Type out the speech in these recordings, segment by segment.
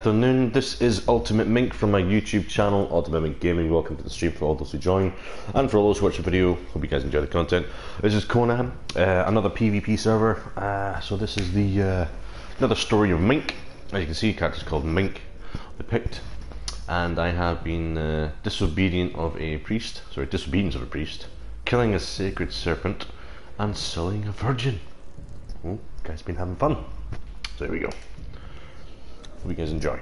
afternoon. This is Ultimate Mink from my YouTube channel, Ultimate Mink Gaming. Welcome to the stream for all those who join, and for all those who watch the video. Hope you guys enjoy the content. This is Conan, uh, another PvP server. Uh, so this is the uh, another story of Mink. As you can see, character's called Mink, depict, and I have been uh, disobedient of a priest. Sorry, disobedience of a priest, killing a sacred serpent, and selling a virgin. Oh, guys, been having fun. So there we go. Hope you guys enjoy.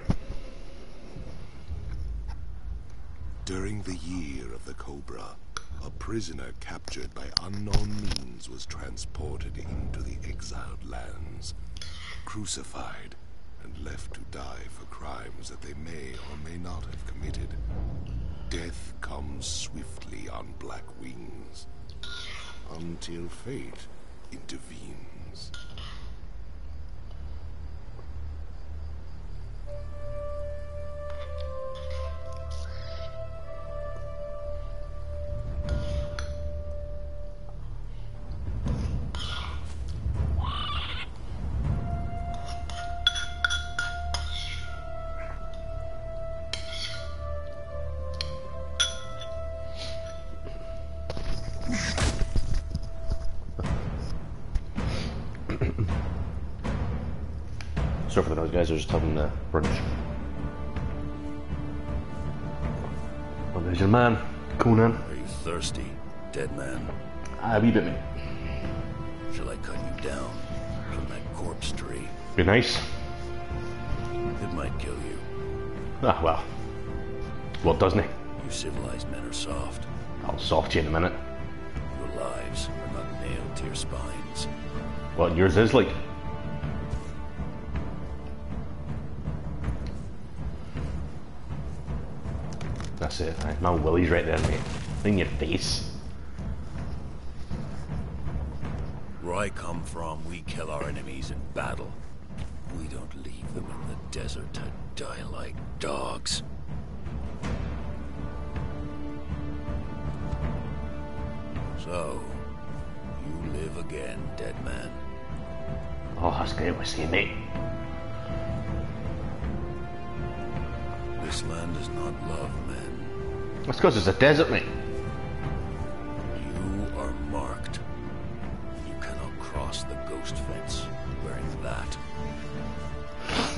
During the year of the Cobra, a prisoner captured by unknown means was transported into the exiled lands, crucified, and left to die for crimes that they may or may not have committed. Death comes swiftly on black wings, until fate intervenes. Guys. Was just having uh, brunch. Well, there's your man, Conan. Are you thirsty, dead man? Ah, wee bit, mate. Shall I cut you down from that corpse tree? Be nice. It might kill you. Ah, well. Well, doesn't he? You civilized men are soft. I'll soft you in a minute. Your lives are not nailed to your spines. What yours is like? That's it. Aye. My Willie's right there, mate. In your face. Where I come from, we kill our enemies in battle. We don't leave them in the desert to die like dogs. So, you live again, dead man. Oh, that's great whiskey, mate. This land does not love men. That's because it's a desert, mate. You are marked. You cannot cross the ghost fence wearing that.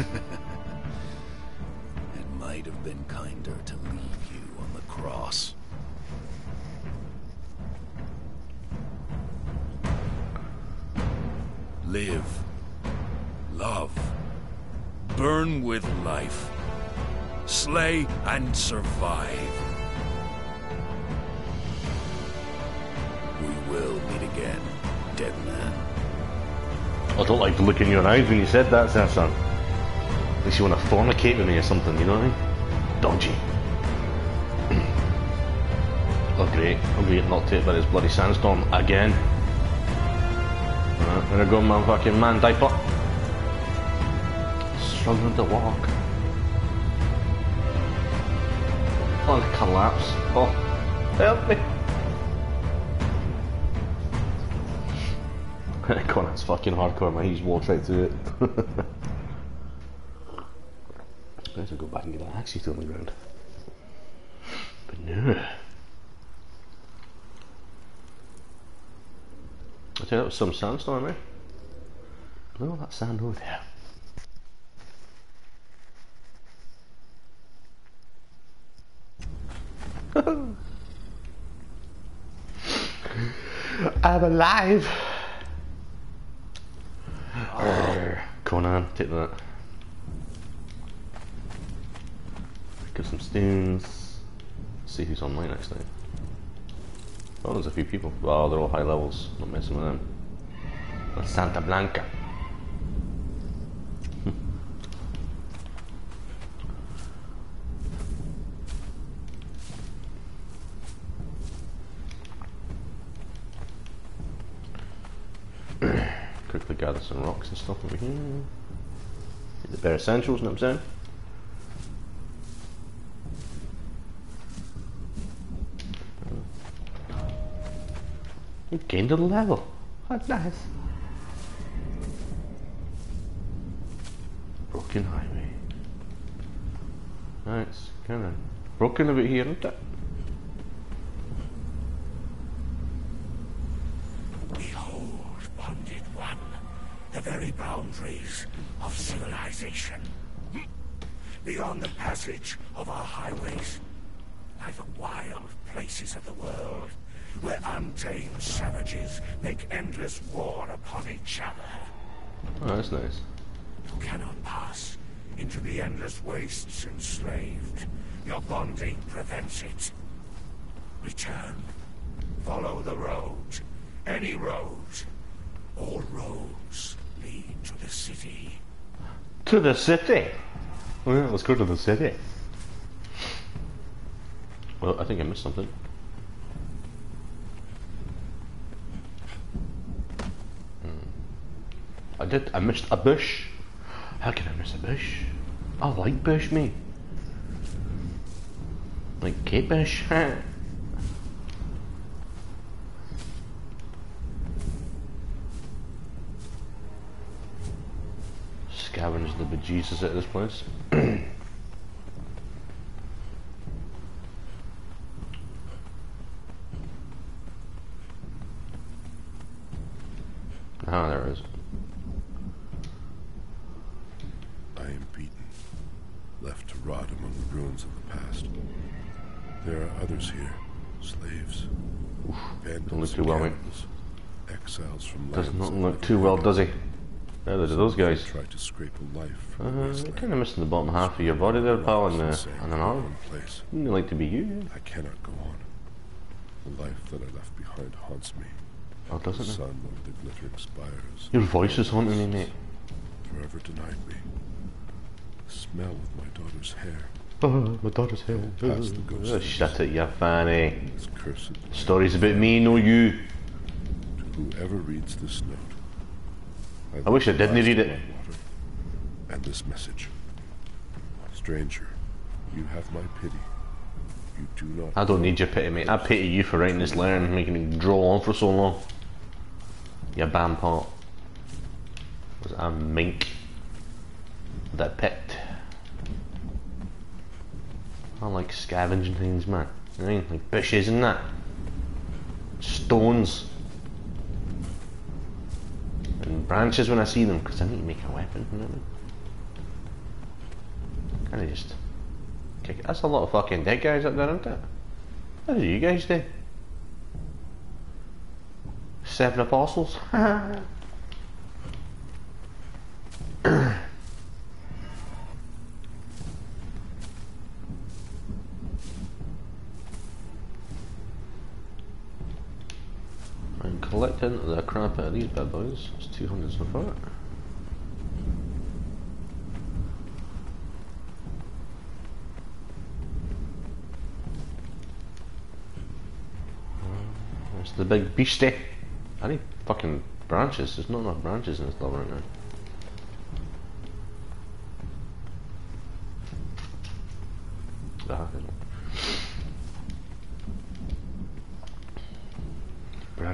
it might have been kinder to leave you on the cross. Live. Love. Burn with life. Slay and survive. Don't like the look in your eyes when you said that, sir, son. At least you want to fornicate with me or something, you know what I mean? Dodgy. oh, great. Oh, I'm to get knocked out by this bloody sandstorm again. Alright, there I go, my fucking man diaper. Struggling to walk. Oh, A collapse. Oh, help me. Conan's fucking hardcore, man. He just walks right through it. I guess I'll go back and get that axe on the ground. But no. I tell you, that was some sandstorm, eh? Look at that sand over there. I'm alive! Conan, take that. Pick up some stones. See who's online actually. Oh, there's a few people. Well, they're all high levels. Not messing with them. That's Santa Blanca. Quickly gather some rocks and stuff over here. Get the bare essentials, know what I'm saying? You gained a level. That's nice. Broken highway. It's kind of broken a bit here, isn't it? Behold, bonded one, the very boundaries of civilization. Beyond the passage of our highways lie the wild places of the world, where untamed savages make endless war upon each other. Oh, that's nice. You cannot pass into the endless wastes enslaved. Your bonding prevents it. Return. Follow the road. Any road. All roads lead to the city. To the city. Well, let's go to the city. Well, I think I missed something. Hmm. I did. I missed a bush. How can I miss a bush? I like bush, me. Like Kate Bush. Scavenge the bejesus at this place. Ah, there it is. I am beaten, left to rot among the ruins of the past. There are others here, slaves, vandals, look too well, mate. exiles from Does not look too well, does he? Neither do those guys. Try to scrape a life from Uh, you're kind of missing the bottom half of your body there, pal, and, uh, and an arm. place. Wouldn't like to be you? I cannot go on. The life that I left behind haunts me. Oh, doesn't it? sun over the glittering spires Your voice is haunting me, mate. forever denied me. The smell of my daughter's hair Oh, my daughter's hair. The Oh, shut it, you fanny. Stories about me, no you. To whoever reads this note, I wish I didn't read it. of my water And this message. Stranger, you have my pity. You do not I don't need your pity, mate. I pity you for writing this letter and making me draw on for so long. You bam pot. Was a mink that picked. I like scavenging things, man. You know I mean? Like bushes and that. Stones. And branches when I see them, because I need to make a weapon. You know? Kind of just kick it. That's a lot of fucking dead guys up there, isn't it? How do you guys do? Seven apostles? Collecting the crap out of these bad boys. It's 200 so far. There's the big beastie. I need fucking branches. There's not enough branches in this level right now. Ah, there's one.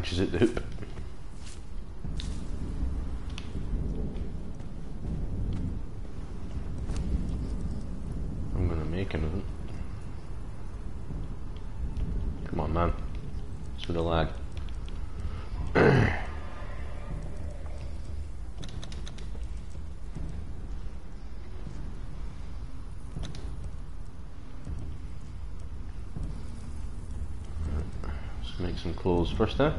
Branches at the hoop. I'm gonna make anything. Come on, man. It's with the lag. Let's make some clothes first then.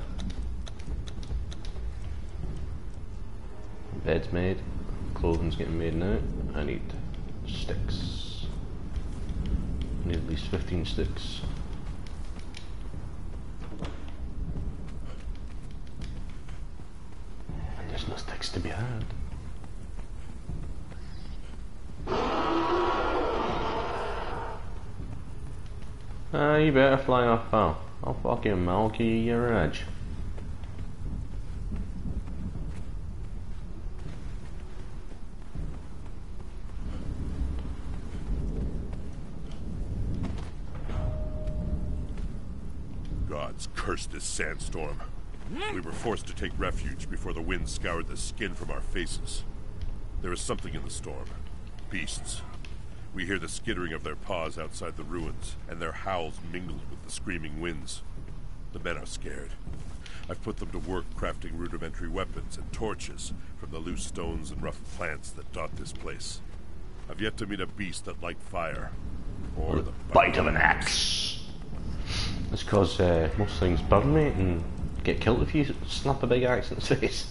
Bed's made. Clothing's getting made now. I need sticks. I need at least 15 sticks. And there's no sticks to be had. Ah, you better fly off, pal. I'll fucking milk you your edge. Sandstorm. We were forced to take refuge before the wind scoured the skin from our faces. There is something in the storm. Beasts. We hear the skittering of their paws outside the ruins, and their howls mingled with the screaming winds. The men are scared. I've put them to work crafting rudimentary weapons and torches from the loose stones and rough plants that dot this place. I've yet to meet a beast that liked fire, or the Bite of an axe. It's because uh, most things burn, mate, and get killed if you snap a big axe in the face.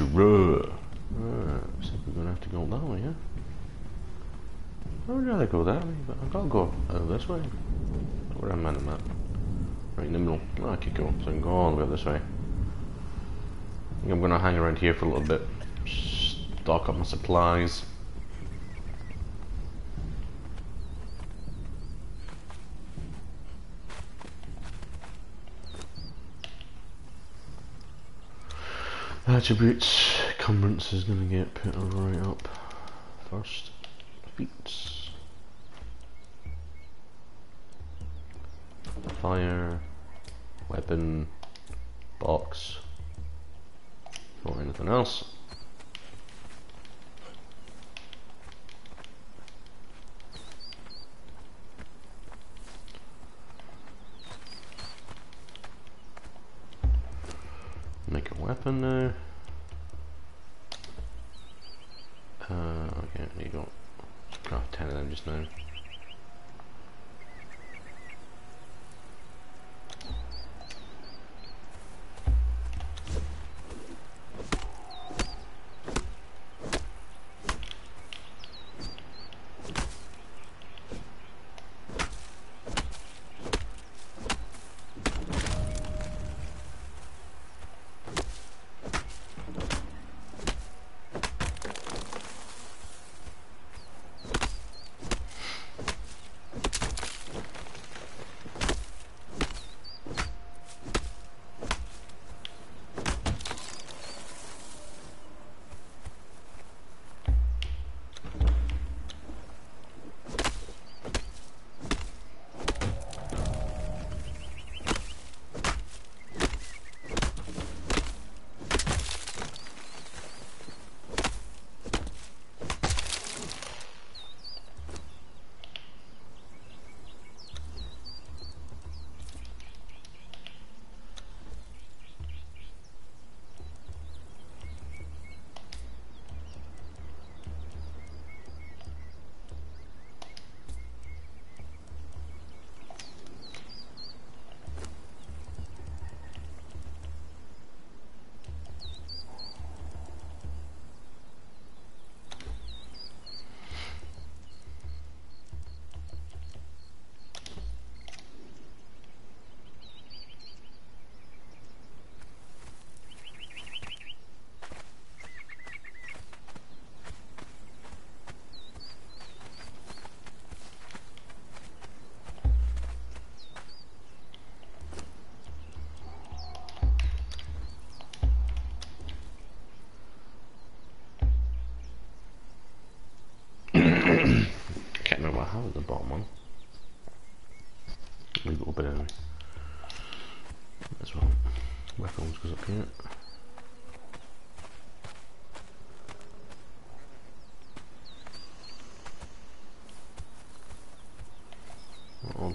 Adventurer. Ah, looks like we're gonna have to go that way, yeah? I would rather go that way, but I've got to go uh, this way. Where am I on the map? Right in the middle. Oh, I could go, so I can go all the way this way. I think I'm gonna hang around here for a little bit. Stock up my supplies. Attributes, encumbrance is going to get put right up first. Feats. Fire, weapon, box, or anything else. Make a weapon now. Uh, okay, you don't craft 10 of them just now.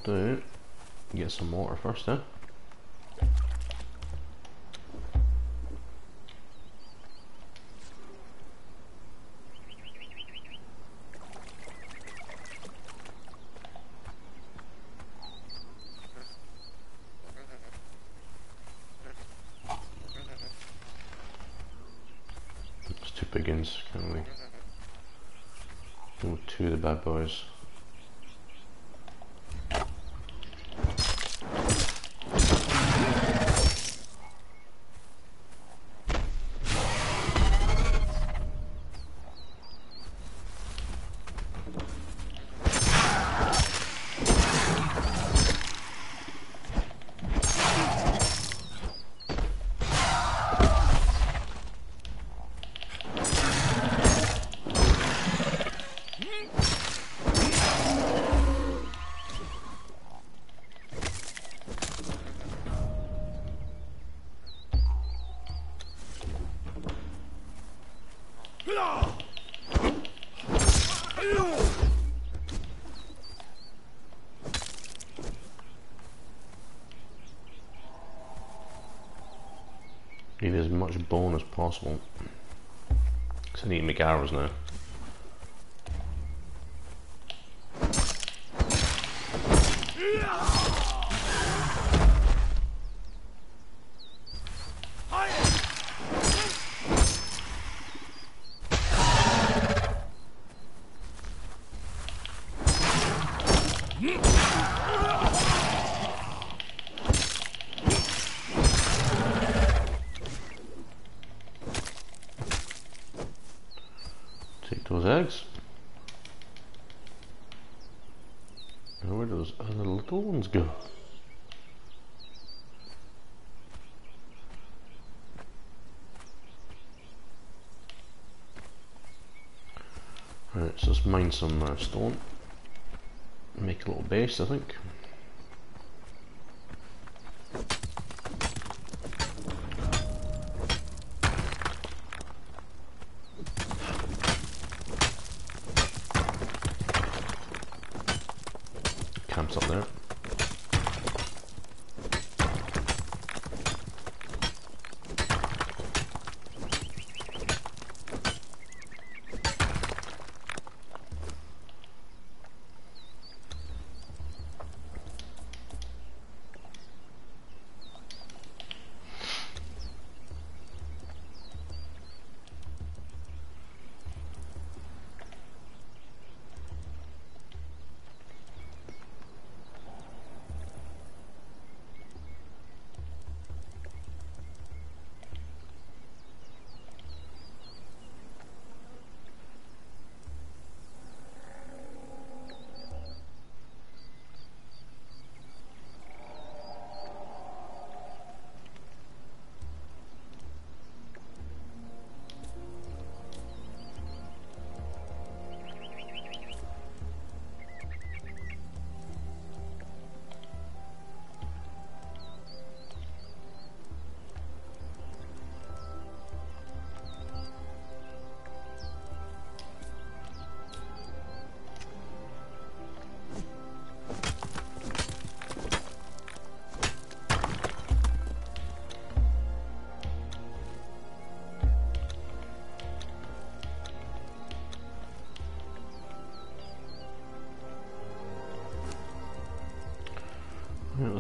Do, get some water first then. Much bone as possible. Because I need to now. Take those eggs. And where do those other little ones go? Right, so let's mine some uh, stone. Make a little base, I think.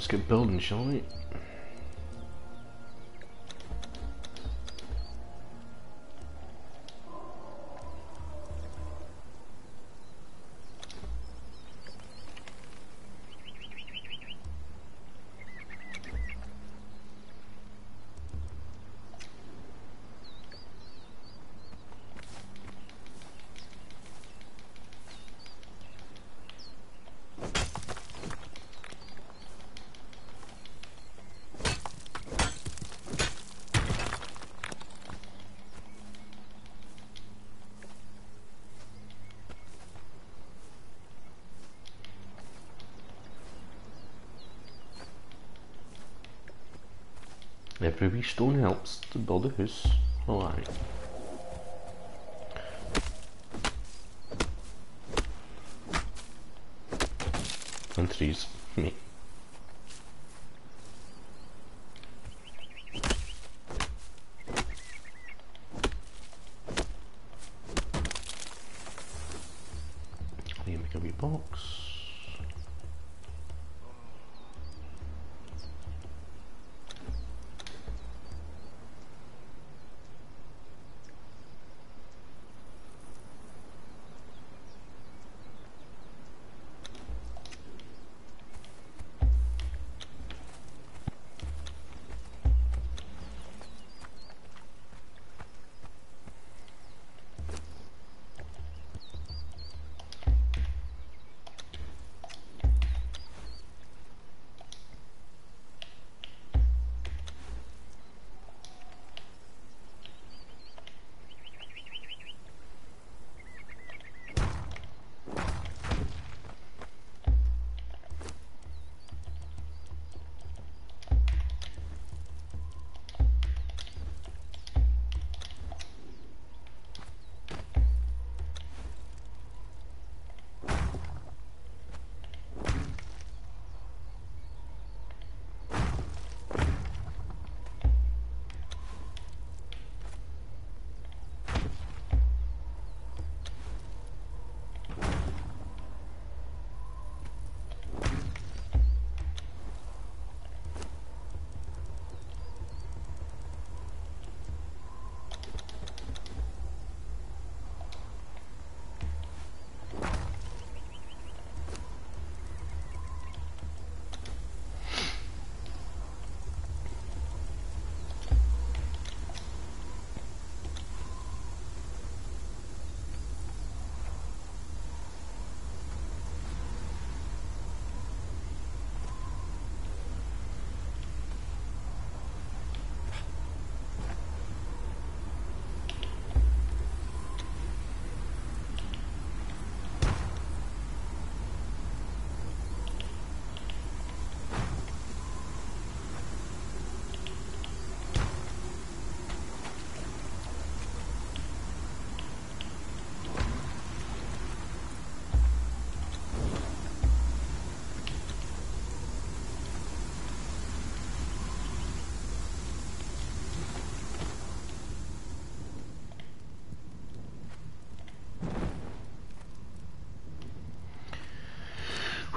Let's get building, shall we? Every wee stone helps to build a house. Alright. And trees. Me.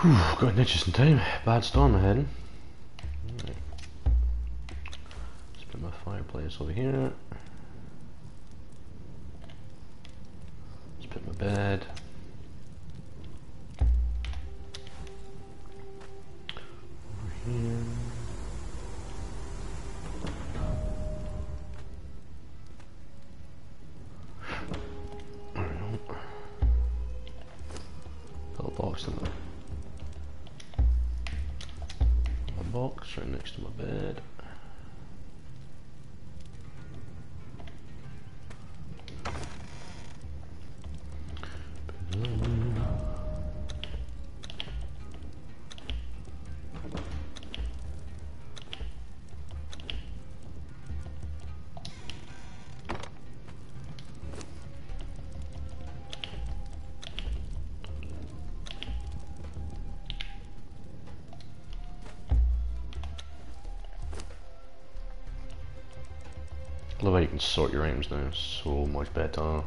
Whew, got an interesting time. Bad storm ahead. Right. Let's put my fireplace over here. Box right next to my bed. Sort your aims now, so much better.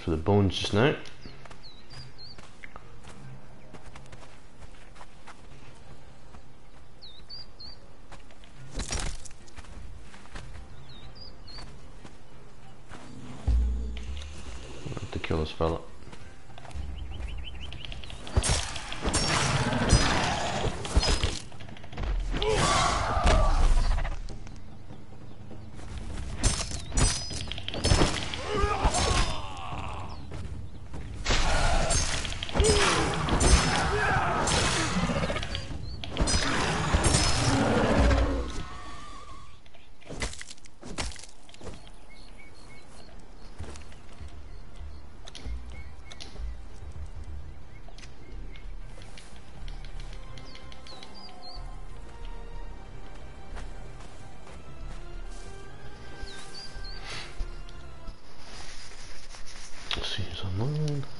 After the bones just now. See who's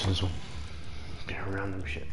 this one? Yeah, random shit.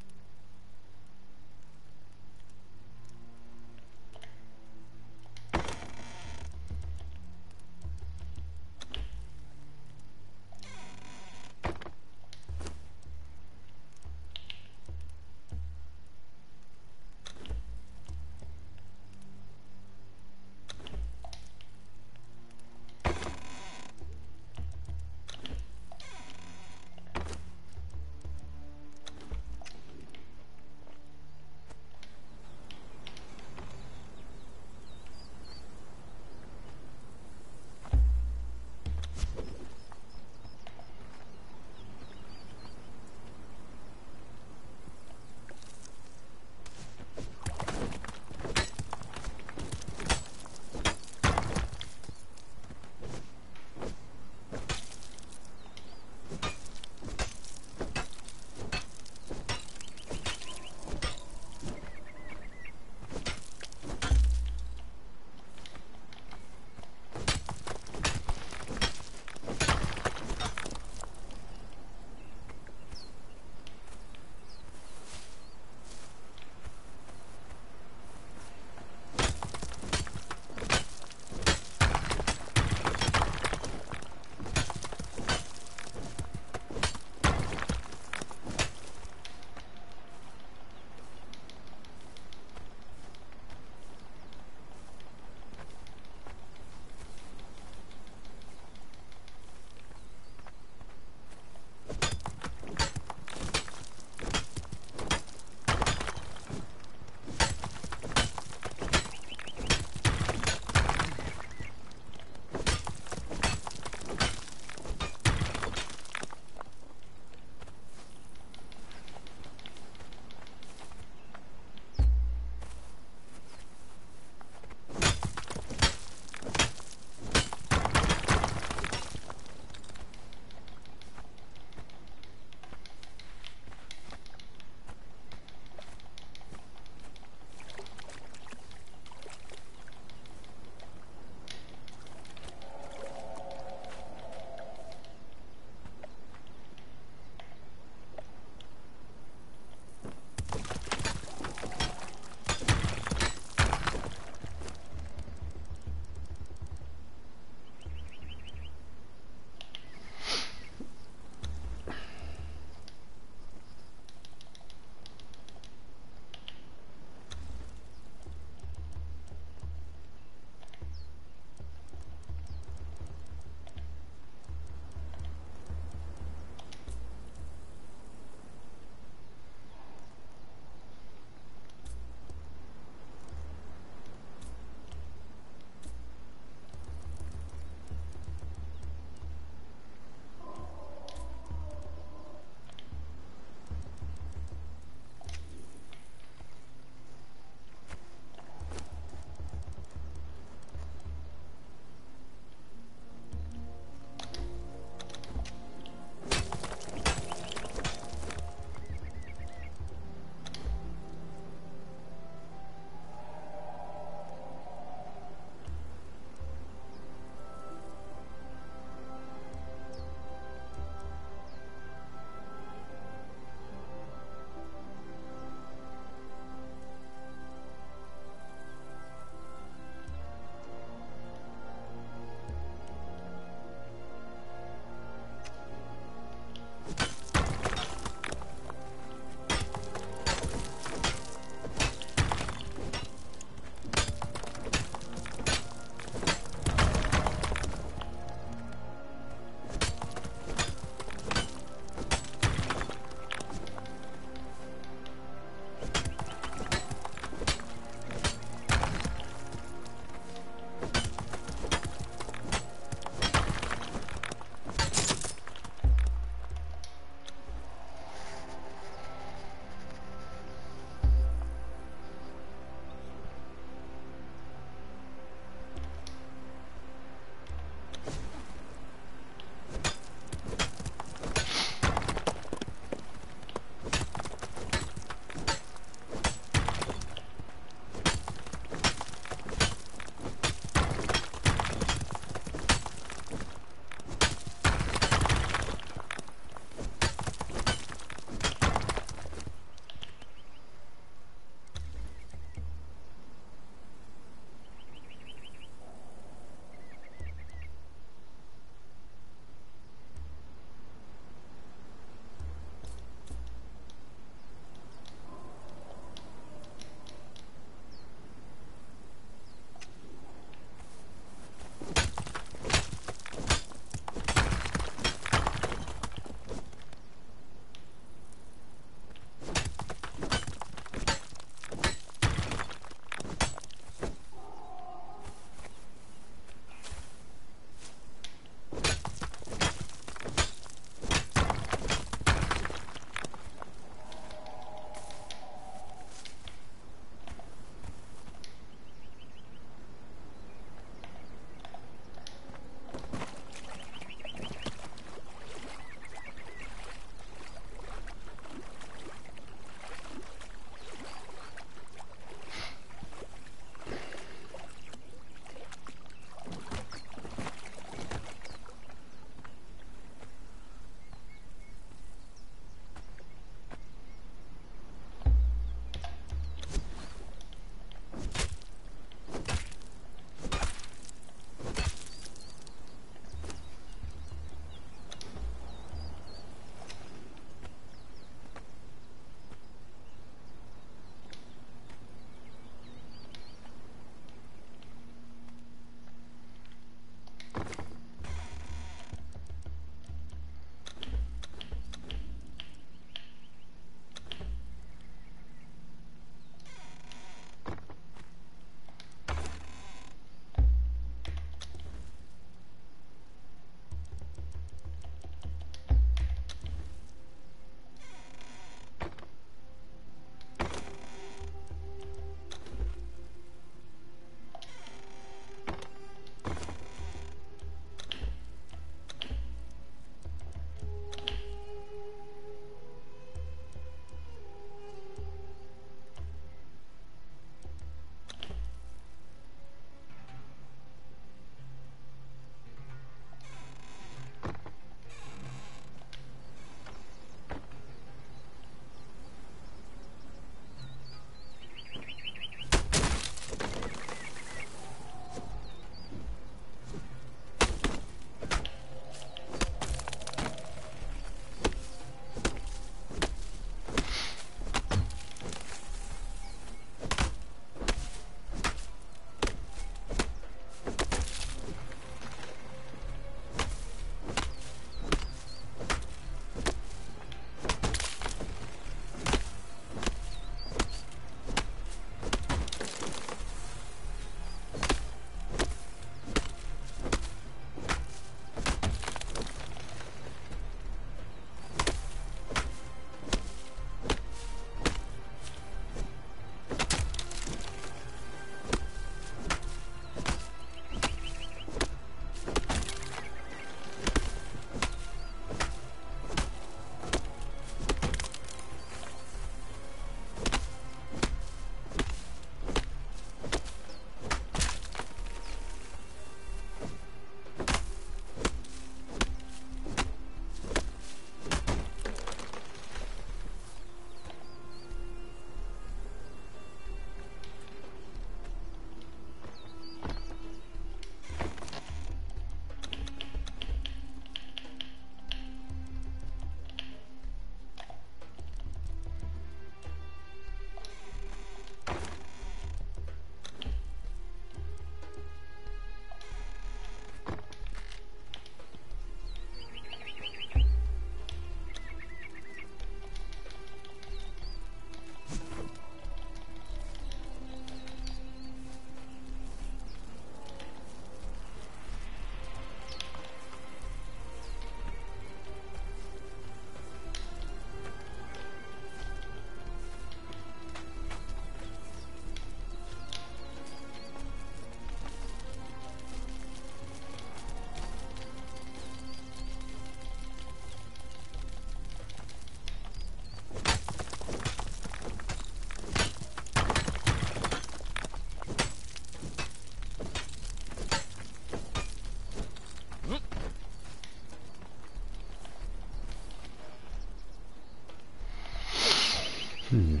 嗯。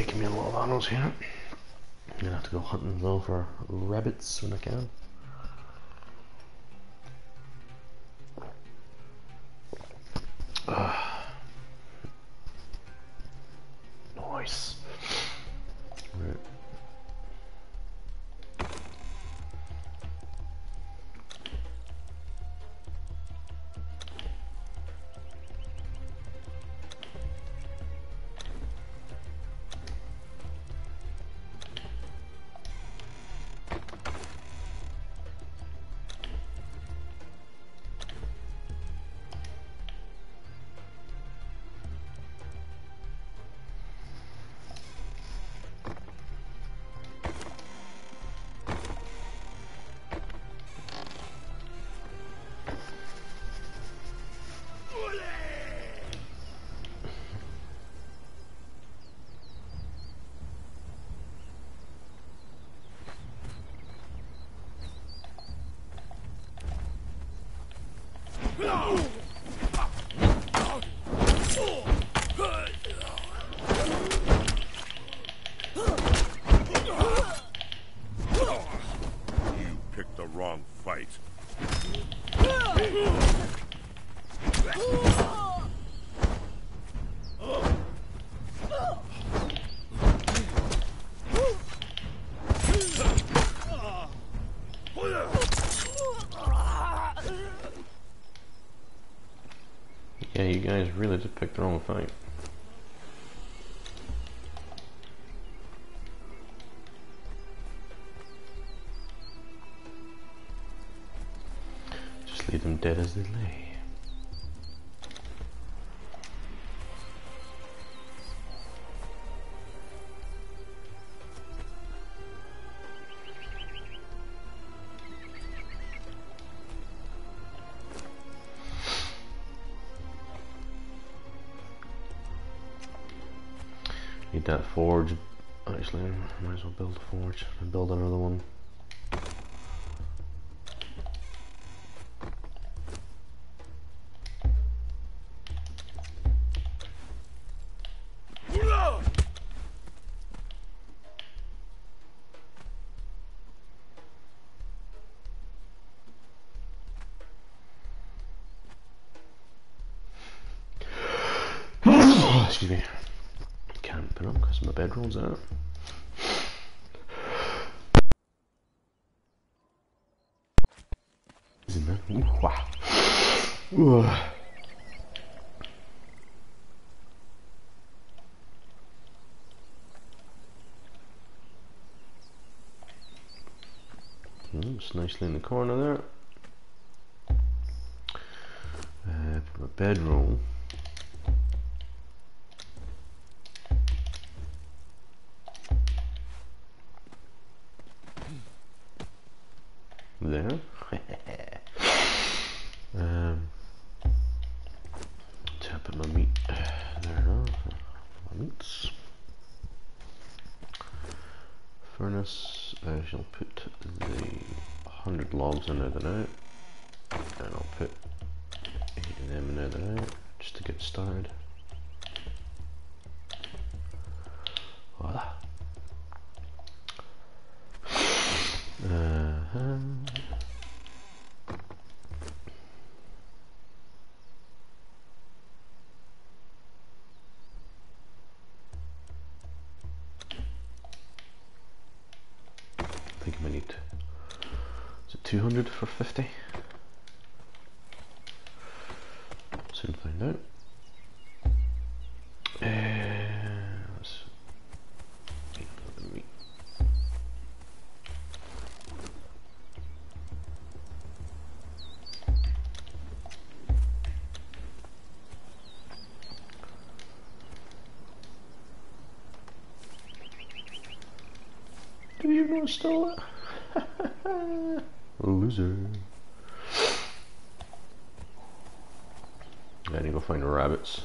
Making me a lot of animals here. I'm gonna have to go hunting though for rabbits when I can. Really did pick the wrong fight. Just leave them dead as they lay. That forge. Actually, might as well build a forge and build another one. Excuse me. Can't put up because my bedroll's out. Is it there? Ooh, wow. Ooh. Mm, It's nicely in the corner there. Uh, bedroll. 100 logs, I know they. And I'll put them, I just to get started. You stole it? Loser. I need to go find the rabbits.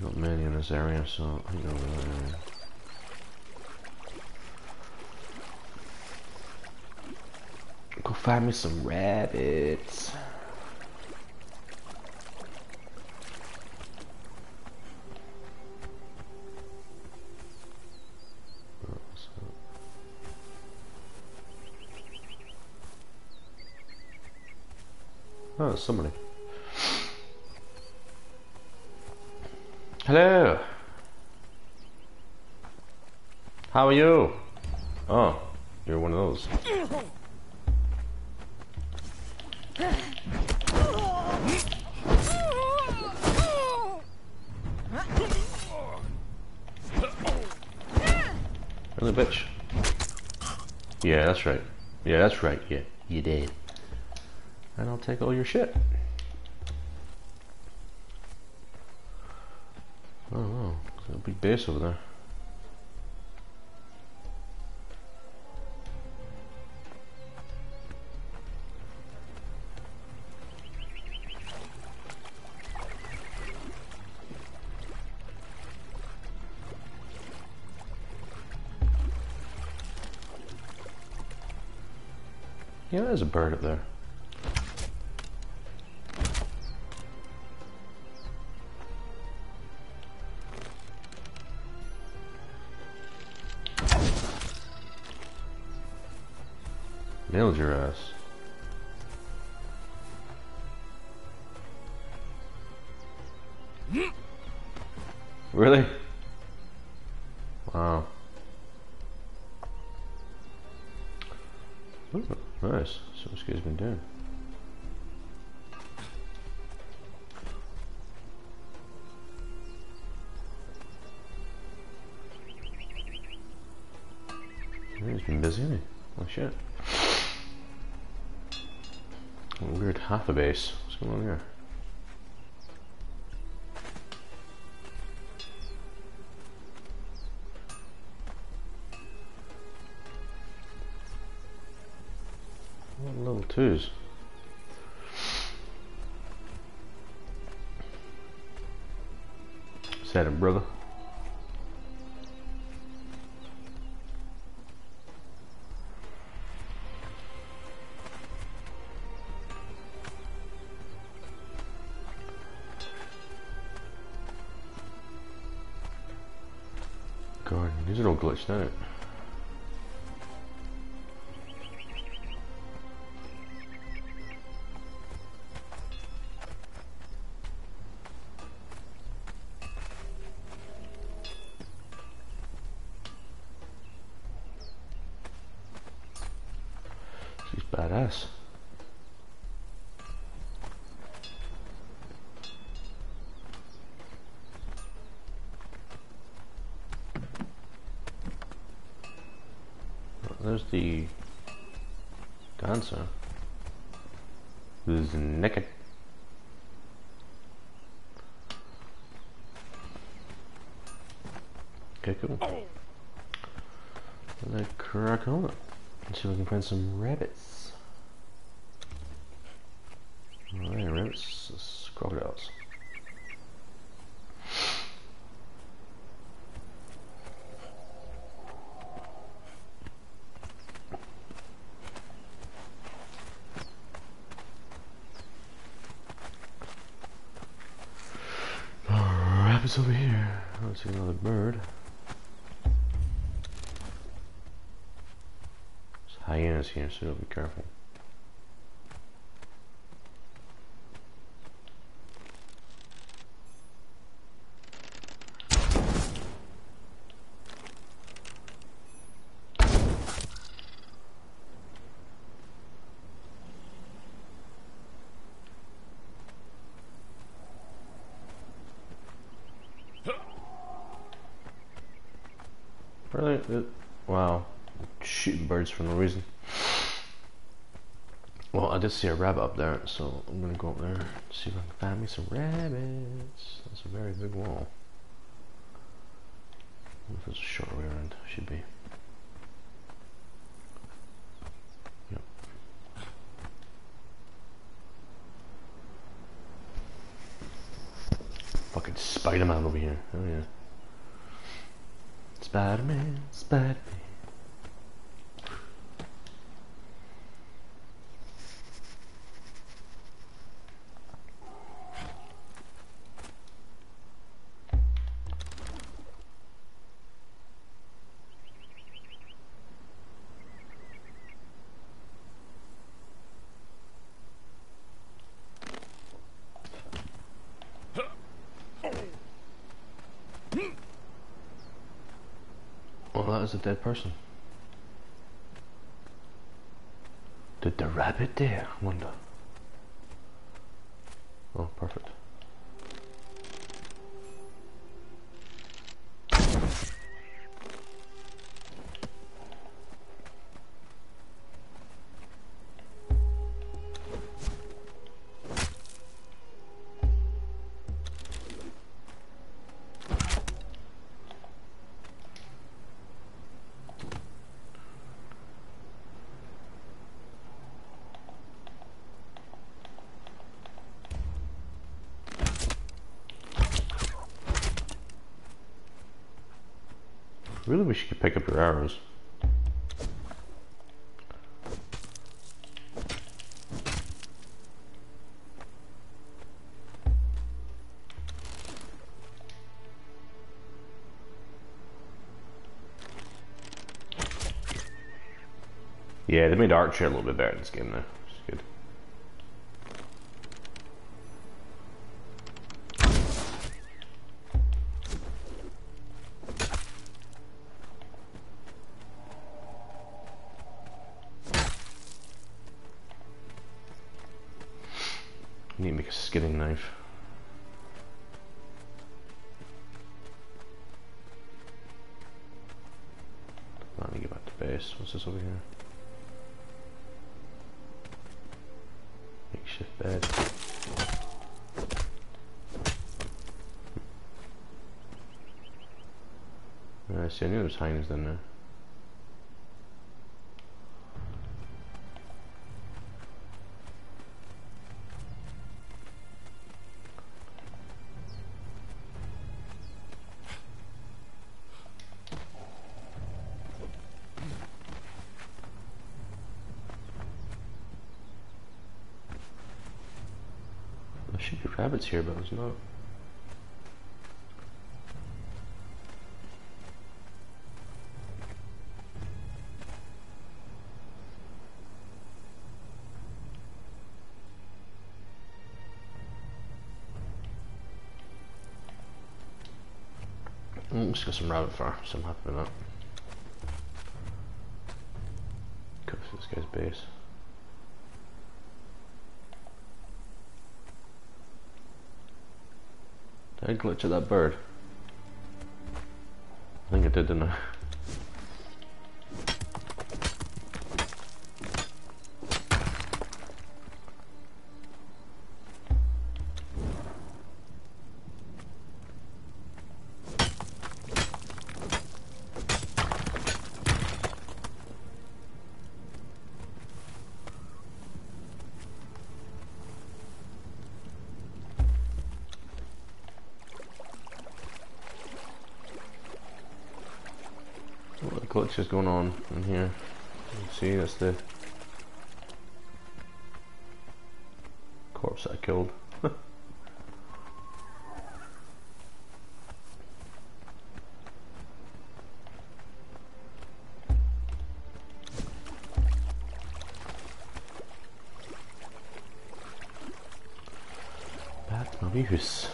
Not many in this area, so I think go there. Go find me some rabbits. Somebody. Hello. How are you? Oh, you're one of those. Really, bitch. Yeah, that's right. Yeah, that's right. Yeah, you did. And I'll take all your shit. Oh no, there's a big base over there. Yeah, there's a bird up there. Nailed your ass. Hmm. Really? Half a base. What's going on here? What level twos? Said it, brother. Glitched out. She's badass. There's the dancer who's naked. Okay, cool. Let's crack on. Let's see if we can find some rabbits. Alright, rabbits, s- crocodiles. Rabbits over here. Let's see another bird. There's hyenas here, so be careful. Really? Wow. Shooting birds for no reason. I did see a rabbit up there, so I'm gonna go up there see if I can find me some rabbits. That's a very big wall. If it's a short way around. Should be. Yep. Fucking Spider-Man over here. Oh yeah. Spider-Man, Spider-Man. A dead person. Did the rabbit dare? I wonder. Oh, perfect. Yeah, they made Archer a little bit better in this game, though. It's good. I need to make a skinning knife. Let me get back to base. What's this over here? Makeshift bed. I see, I knew there was hyenas in there. Rabbits here, but there's not. Mm, let's get some rabbit fur, so I'm happy with this guy's base. I glitch at that bird? I think I did, didn't I? Going on in here? See that's the corpse I killed. Mobius.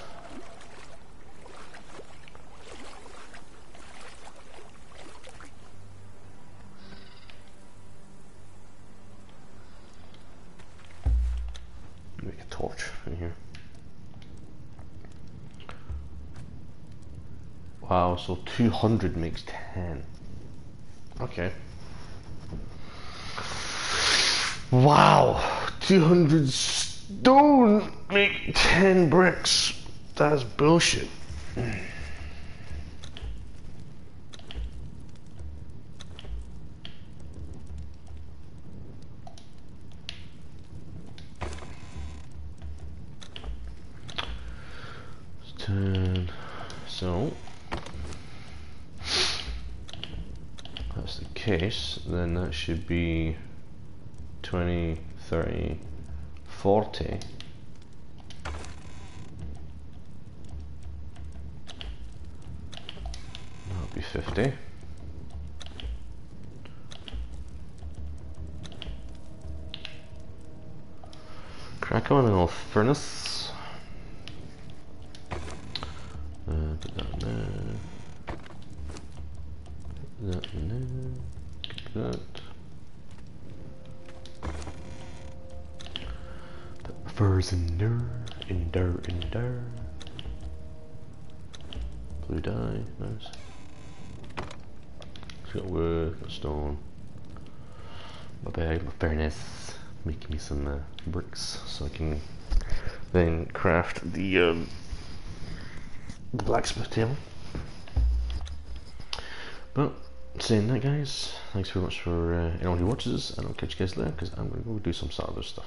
Make a torch in here. So 200 makes 10. Okay. Wow! 200 stone make 10 bricks. That's bullshit. Ten. So, that's the case, then that should be 20, 30, 40. That'll be 50. Crack on a old furnace. Some bricks so I can then craft the um, blacksmith table. But saying that, guys, thanks very much for uh, anyone who watches, and I'll catch you guys later because I'm going to go do some other stuff.